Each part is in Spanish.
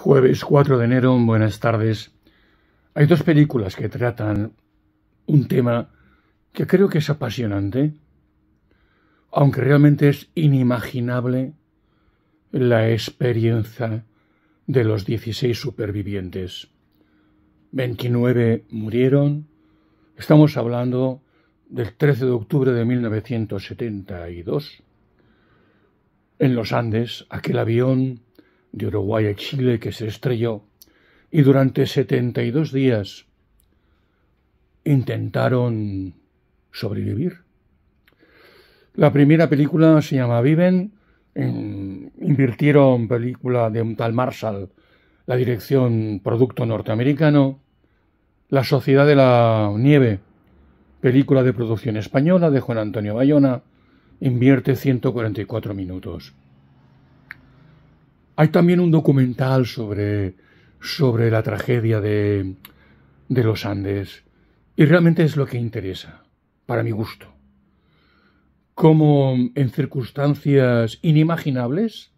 Jueves 4 de enero, buenas tardes. Hay dos películas que tratan un tema que creo que es apasionante, aunque realmente es inimaginable la experiencia de los 16 supervivientes. 29 murieron. Estamos hablando del 13 de octubre de 1972. En los Andes, aquel avión de Uruguay a Chile que se estrelló y durante 72 días intentaron sobrevivir. La primera película se llama Viven, invirtieron película de un tal Marshall, la dirección producto norteamericano, La Sociedad de la Nieve, película de producción española de Juan Antonio Bayona, invierte 144 minutos. Hay también un documental sobre, sobre la tragedia de, de los Andes y realmente es lo que interesa, para mi gusto. Cómo en circunstancias inimaginables,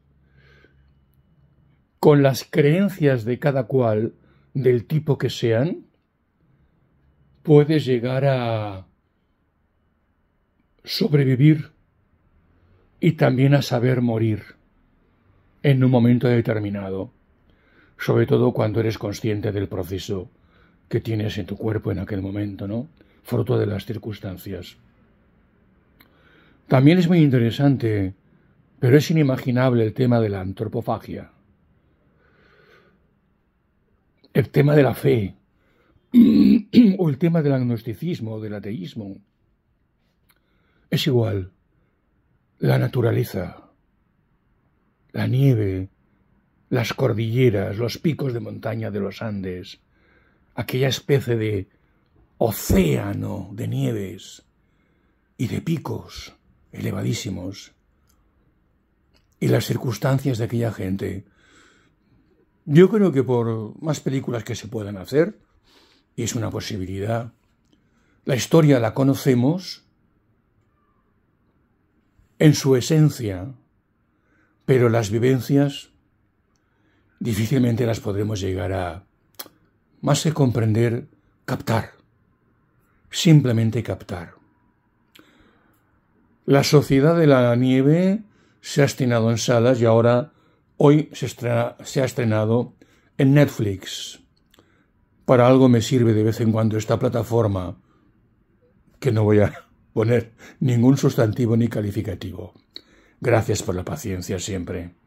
con las creencias de cada cual, del tipo que sean, puedes llegar a sobrevivir y también a saber morir en un momento determinado, sobre todo cuando eres consciente del proceso que tienes en tu cuerpo en aquel momento, ¿no? Fruto de las circunstancias. También es muy interesante, pero es inimaginable el tema de la antropofagia. El tema de la fe, o el tema del agnosticismo, o del ateísmo. Es igual. La naturaleza, la nieve, las cordilleras, los picos de montaña de los Andes, aquella especie de océano de nieves y de picos elevadísimos, y las circunstancias de aquella gente. Yo creo que por más películas que se puedan hacer, y es una posibilidad, la historia la conocemos en su esencia, pero las vivencias difícilmente las podremos llegar a más que comprender, captar, simplemente captar. La Sociedad de la Nieve se ha estrenado en salas y ahora hoy se, se ha estrenado en Netflix. Para algo me sirve de vez en cuando esta plataforma, que no voy a poner ningún sustantivo ni calificativo. Gracias por la paciencia siempre.